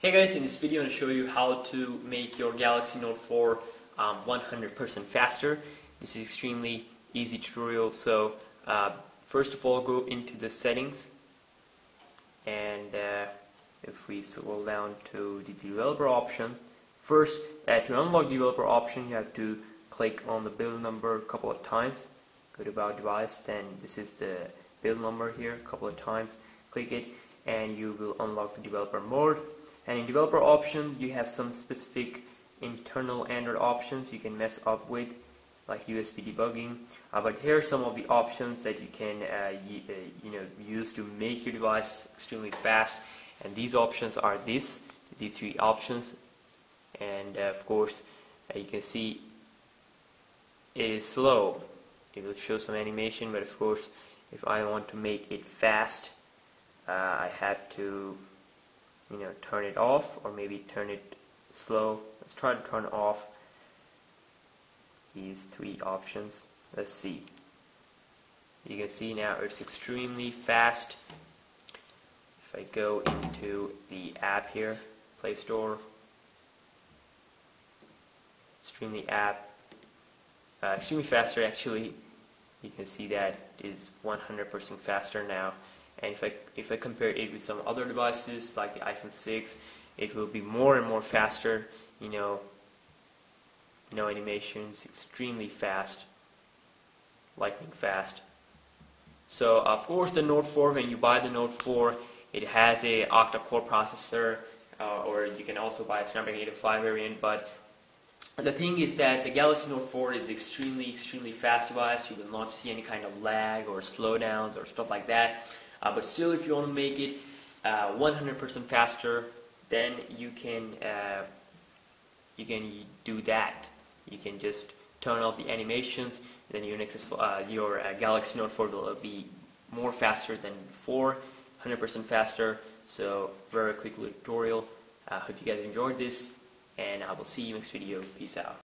Hey guys, in this video I'm going to show you how to make your Galaxy Note 4 100% um, faster. This is extremely easy tutorial. So uh, first of all go into the settings and uh, if we scroll down to the developer option first uh, to unlock developer option you have to click on the build number a couple of times go to about device then this is the build number here a couple of times click it and you will unlock the developer mode and in developer options, you have some specific internal Android options you can mess up with, like USB debugging. Uh, but here are some of the options that you can uh, uh, you know use to make your device extremely fast. And these options are this, these three options. And uh, of course, uh, you can see it is slow. It will show some animation, but of course, if I want to make it fast, uh, I have to you know turn it off or maybe turn it slow. Let's try to turn off these three options. Let's see. You can see now it's extremely fast. If I go into the app here Play Store extremely app uh, extremely faster actually. You can see that is 100% faster now and if I, if I compare it with some other devices like the iPhone 6 it will be more and more faster you know. No animations extremely fast. Lightning fast. So of course the Note 4 when you buy the Note 4 it has a octa-core processor uh, or you can also buy a Snapdragon 805 variant but the thing is that the Galaxy Note 4 is extremely extremely fast device you will not see any kind of lag or slowdowns or stuff like that uh, but still, if you want to make it 100% uh, faster, then you can uh, you can do that. You can just turn off the animations. Then your Nexus, uh, your Galaxy Note 4 will be more faster than before, 100% faster. So very quick tutorial. I hope you guys enjoyed this, and I will see you next video. Peace out.